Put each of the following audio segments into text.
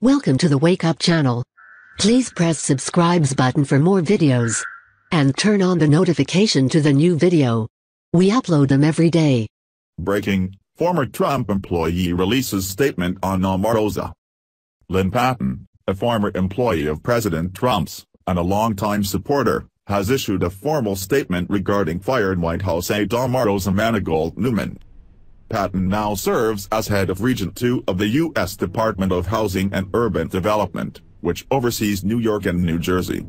Welcome to the Wake Up channel. Please press subscribes button for more videos. And turn on the notification to the new video. We upload them every day. Breaking, former Trump employee releases statement on Omarosa. Lynn Patton, a former employee of President Trump's, and a longtime supporter, has issued a formal statement regarding fired White House aide Omarosa Manigault Newman. Patton now serves as head of Region 2 of the U.S. Department of Housing and Urban Development, which oversees New York and New Jersey.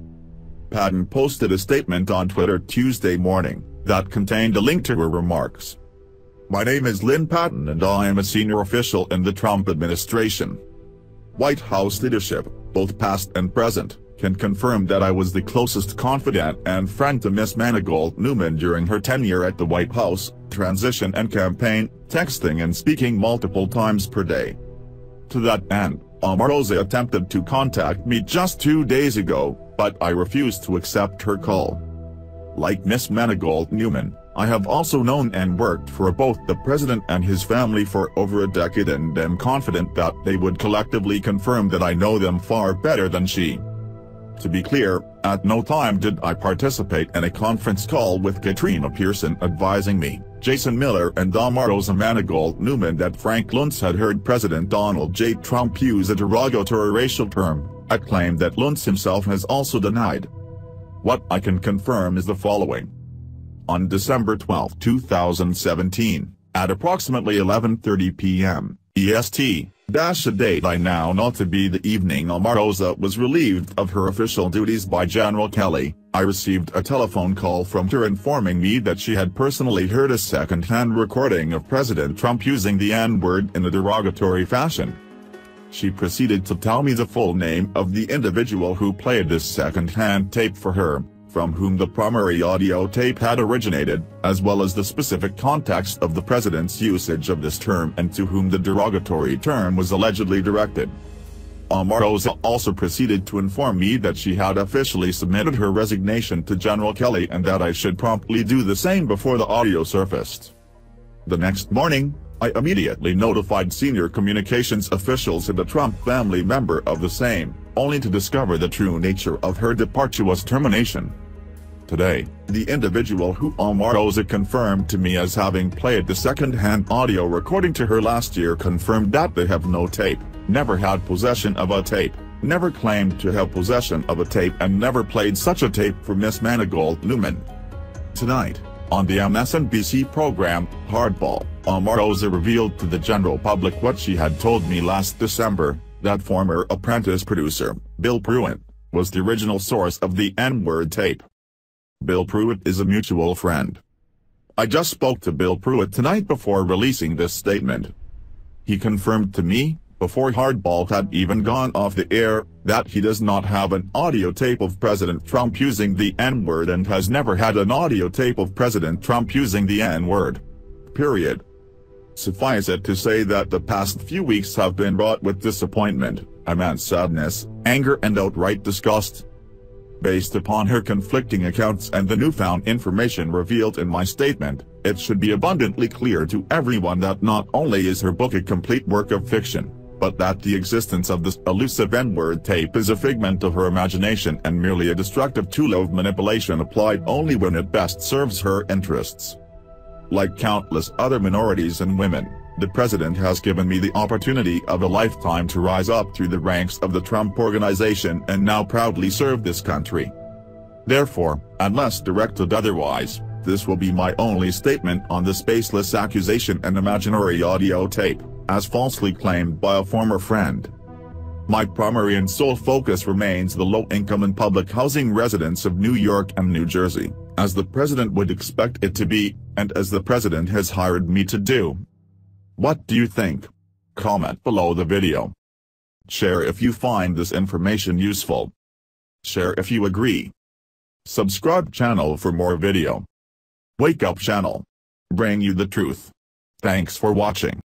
Patton posted a statement on Twitter Tuesday morning, that contained a link to her remarks. My name is Lynn Patton and I am a senior official in the Trump administration. White House leadership, both past and present, can confirm that I was the closest confidant and friend to Miss Manigault Newman during her tenure at the White House, transition and campaign, texting and speaking multiple times per day. To that end, Omarosa attempted to contact me just two days ago, but I refused to accept her call. Like Miss Manigault Newman, I have also known and worked for both the president and his family for over a decade and am confident that they would collectively confirm that I know them far better than she. To be clear, at no time did I participate in a conference call with Katrina Pierson advising me, Jason Miller and Omarosa Manigault Newman that Frank Luntz had heard President Donald J. Trump use a derogatory racial term, a claim that Luntz himself has also denied. What I can confirm is the following. On December 12, 2017, at approximately 11.30 p.m., EST, Dash a date I now know to be the evening Omarosa was relieved of her official duties by General Kelly, I received a telephone call from her informing me that she had personally heard a second-hand recording of President Trump using the N-word in a derogatory fashion. She proceeded to tell me the full name of the individual who played this second-hand tape for her, from whom the primary audio tape had originated, as well as the specific context of the president's usage of this term and to whom the derogatory term was allegedly directed. Omarosa also proceeded to inform me that she had officially submitted her resignation to General Kelly and that I should promptly do the same before the audio surfaced. The next morning, I immediately notified senior communications officials and a Trump family member of the same only to discover the true nature of her departure was termination. Today, the individual who Omarosa confirmed to me as having played the second-hand audio recording to her last year confirmed that they have no tape, never had possession of a tape, never claimed to have possession of a tape and never played such a tape for Miss Manigault Newman. Tonight, on the MSNBC program, Hardball, Omarosa revealed to the general public what she had told me last December, that former Apprentice producer, Bill Pruitt, was the original source of the N-word tape. Bill Pruitt is a mutual friend. I just spoke to Bill Pruitt tonight before releasing this statement. He confirmed to me, before Hardball had even gone off the air, that he does not have an audio tape of President Trump using the N-word and has never had an audio tape of President Trump using the N-word. Period. Suffice it to say that the past few weeks have been wrought with disappointment, immense sadness, anger and outright disgust. Based upon her conflicting accounts and the newfound information revealed in my statement, it should be abundantly clear to everyone that not only is her book a complete work of fiction, but that the existence of this elusive N-word tape is a figment of her imagination and merely a destructive tool of manipulation applied only when it best serves her interests. Like countless other minorities and women, the president has given me the opportunity of a lifetime to rise up through the ranks of the Trump organization and now proudly serve this country. Therefore, unless directed otherwise, this will be my only statement on the spaceless accusation and imaginary audio tape, as falsely claimed by a former friend. My primary and sole focus remains the low-income and public housing residents of New York and New Jersey, as the president would expect it to be, and as the president has hired me to do. What do you think? Comment below the video. Share if you find this information useful. Share if you agree. Subscribe channel for more video. Wake up channel. Bring you the truth. Thanks for watching.